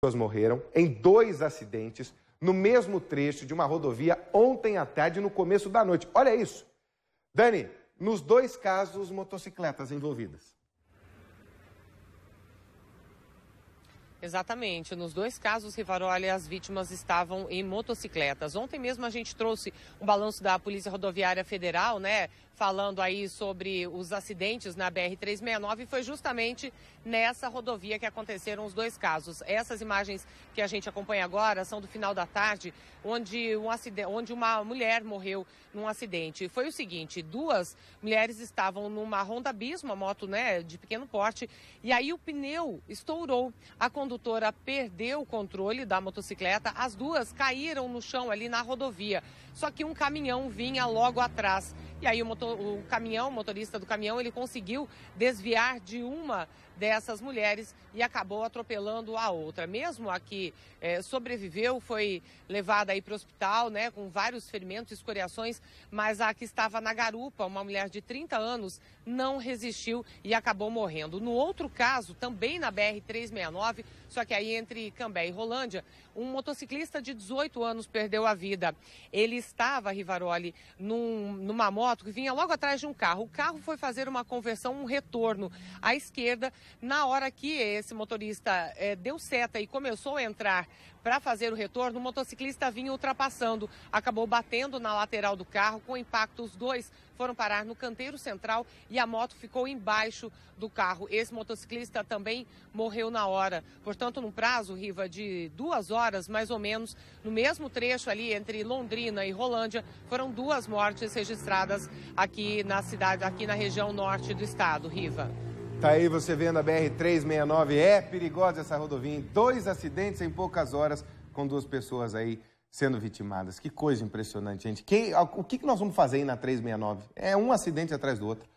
pessoas morreram em dois acidentes no mesmo trecho de uma rodovia ontem à tarde, no começo da noite. Olha isso. Dani, nos dois casos, motocicletas envolvidas. Exatamente. Nos dois casos, Rivaroli, as vítimas estavam em motocicletas. Ontem mesmo a gente trouxe um balanço da Polícia Rodoviária Federal, né? Falando aí sobre os acidentes na BR-369 e foi justamente nessa rodovia que aconteceram os dois casos. Essas imagens que a gente acompanha agora são do final da tarde, onde, um acidente, onde uma mulher morreu num acidente. Foi o seguinte, duas mulheres estavam numa Honda Bis, uma moto né, de pequeno porte, e aí o pneu estourou. A condutora perdeu o controle da motocicleta, as duas caíram no chão ali na rodovia. Só que um caminhão vinha logo atrás. E aí o, motor, o caminhão, o motorista do caminhão, ele conseguiu desviar de uma dessas mulheres e acabou atropelando a outra. Mesmo a que é, sobreviveu foi levada aí para o hospital, né, com vários ferimentos, escoriações, mas a que estava na garupa, uma mulher de 30 anos, não resistiu e acabou morrendo. No outro caso, também na BR-369, só que aí entre Cambé e Rolândia, um motociclista de 18 anos perdeu a vida. Ele estava, Rivaroli, num, numa moto que vinha logo atrás de um carro. O carro foi fazer uma conversão, um retorno à esquerda. Na hora que esse motorista é, deu seta e começou a entrar para fazer o retorno, o motociclista vinha ultrapassando, acabou batendo na lateral do carro. Com impacto, os dois foram parar no canteiro central e a moto ficou embaixo do carro. Esse motociclista também morreu na hora. Portanto, num prazo, Riva, de duas horas, mais ou menos, no mesmo trecho ali entre Londrina e Rolândia, foram duas mortes registradas aqui na cidade, aqui na região norte do estado. Riva. Tá aí você vendo a BR-369, é perigosa essa rodovia, dois acidentes em poucas horas, com duas pessoas aí sendo vitimadas. Que coisa impressionante, gente. Quem, o que nós vamos fazer aí na 369? É um acidente atrás do outro.